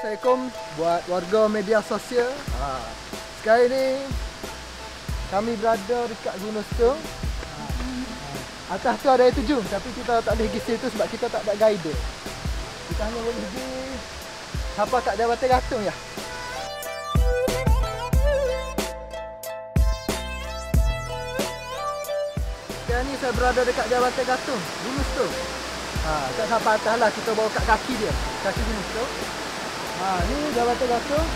Assalamualaikum buat warga media sosial. Ha. Sekarang ni kami berada dekat Gunung Stone. Ha. Atas tu ada air terjun tapi kita tak boleh pergi situ sebab kita tak ada guide. Kita hanya boleh pergi sampai kat Jabatan Gatung ya. Sekarang ni saya berada dekat Jabatan Gatung, Gunung Stone. Ha, tak sampai atas lah kita bawa kat kaki dia. Kaki Gunung Stone. Ha, ni Jabatan Gatung.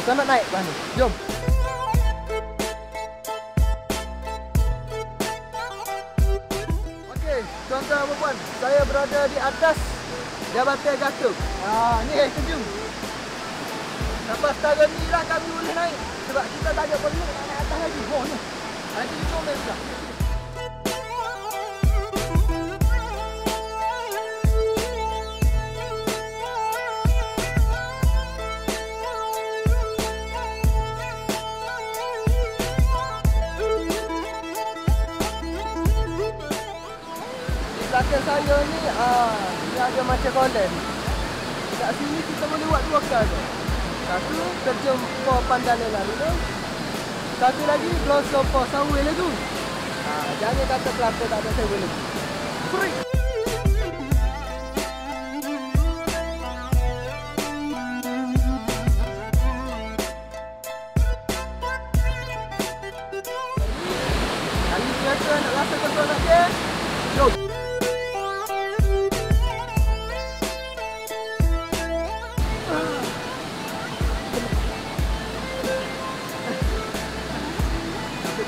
Kita nak naik ke. Jom. Okey, tuan-tuan dan puan, saya berada di atas Jabatan Gatung. Ha, ni air terjun. Sampai setara ni lah kami boleh naik. Sebab kita tak ada perlu nak naik atas lagi. Oh ni. Nanti kita boleh pula. Belakang saya ni ah dia ada macam kolam. Kat sini kita boleh buat dua kali. Satu terjun po pandalan lalu tu. Satu lagi blossom po sawi lagu. Ha, jangan kata kelapa tak ada sawi lagu. Free. Kali biasa nak rasa kontrol nak dia. Jom. Okey,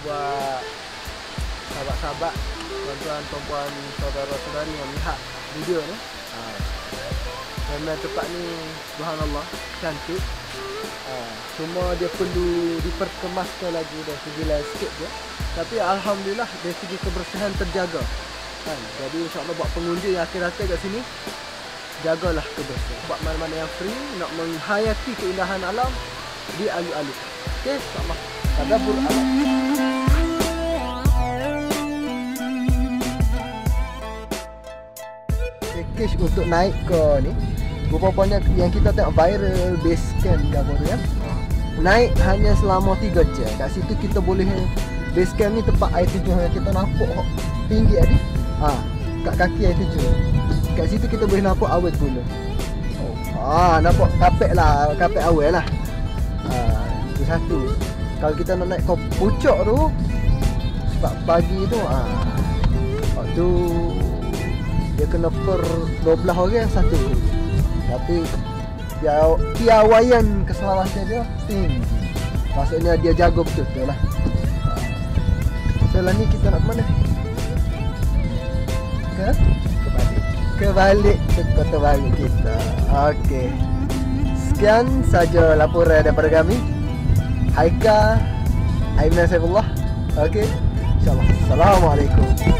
buat sahabat-sahabat, tuan-tuan, perempuan, saudara-saudari yang melihat video ni. Ha. Memang tempat ni subhanallah cantik. Ha. Cuma dia perlu diperkemaskan lagi dari segi landscape dia. Tapi alhamdulillah dari segi kebersihan terjaga. Kan? Jadi insyaAllah buat pengunjung yang akan datang kat sini Jagalah kebersihan. Buat mana-mana yang free Nak menghayati keindahan alam Di aluk-aluk Okay, insyaAllah. Tadabur alam. Package untuk naik ke ni Rupanya yang kita tengok viral base camp tu ya. Naik hanya selama 3 jam. Kat situ kita boleh Base camp ni tempat air terjun yang kita nampak tinggi tadi ha, Kat kaki air terjun Kat situ kita boleh nampak awet gula oh. ha, Nampak kapek lah, kapek awet lah. Ha, Itu satu. Kalau kita nak naik ke pucuk tu Sebab pagi tu ha, Waktu dia kena per 12 orang satu. Tapi dia piawaian keselamatan dia tinggi. Maksudnya dia jaga betul-betul lah. Setelah ni kita nak ke mana kebalik ke kota baru kita? Okey. Sekian saja laporan daripada kami. Haika Aiman Saifullah. Okey. Insyaallah. Assalamualaikum